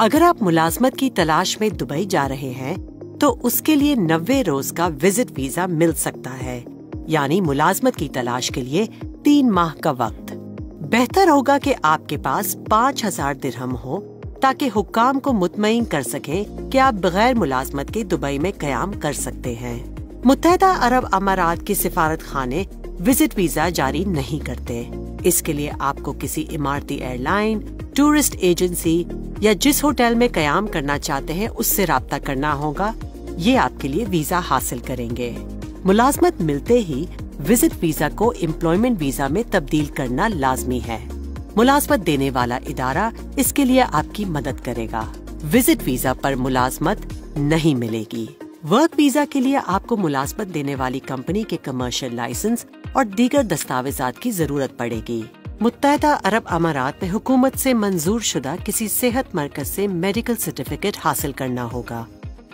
अगर आप मुलाजमत की तलाश में दुबई जा रहे हैं तो उसके लिए नब्बे रोज का विज़िट वीज़ा मिल सकता है। यानी मुलाजमत की तलाश के लिए तीन माह का वक्त। बेहतर होगा कि आपके पास पाँच हज़ार दिरहम हो, ताकि हुक्काम को मुतमईन कर सके कि आप बगैर मुलाजमत के दुबई में क्याम कर सकते हैं। मुतहदा अरब अमारात के सिफारत खाने विज़िट वीज़ा जारी नहीं करते। इसके लिए आपको किसी इमारती एयरलाइन, टूरिस्ट एजेंसी या जिस होटल में कयाम करना चाहते हैं, उससे रबता करना होगा। ये आपके लिए वीज़ा हासिल करेंगे। मुलाजमत मिलते ही विज़िट वीज़ा को एम्प्लॉयमेंट वीज़ा में तब्दील करना लाजमी है। मुलाजमत देने वाला इदारा इसके लिए आपकी मदद करेगा। विज़िट वीज़ा पर मुलाजमत नहीं मिलेगी। वर्क वीज़ा के लिए आपको मुलाजमत देने वाली कंपनी के कमर्शियल लाइसेंस और दीगर दस्तावेजात की ज़रूरत पड़ेगी। मुतहदा अरब अमारात में हुकूमत से मंजूर शुदा किसी सेहत मरकज से मेडिकल सर्टिफिकेट हासिल करना होगा।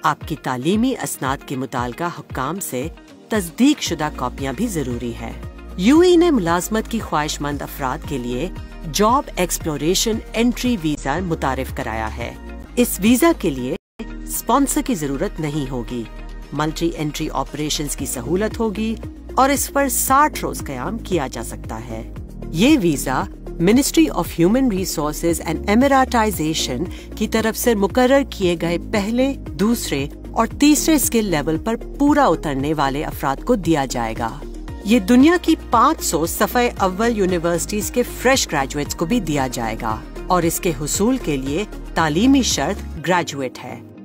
आपकी तालीमी असनाद के मुताल हुक्काम से तस्दीक शुदा कॉपियाँ भी ज़रूरी है। यूएई ने मुलाजमत की ख्वाहिशमंद अफराद के लिए जॉब एक्सप्लोरेशन एंट्री वीज़ा मुतारफ कराया है। इस वीज़ा के लिए स्पॉन्सर की ज़रूरत नहीं होगी। मल्टी एंट्री ऑपरेशंस की सहूलत होगी और इस पर 60 रोज कयाम किया जा सकता है। ये visa ministry of human resources and emiratisation की तरफ़ से मुकर्र किए गए पहले, दूसरे और तीसरे स्किल लेवल पर पूरा उतरने वाले अफराद को दिया जाएगा। ये दुनिया की 500 सफे अव्वल यूनिवर्सिटीज के फ्रेश ग्रेजुएट्स को भी दिया जाएगा और इसके हुसूल के लिए तालीमी शर्त ग्रेजुएट है।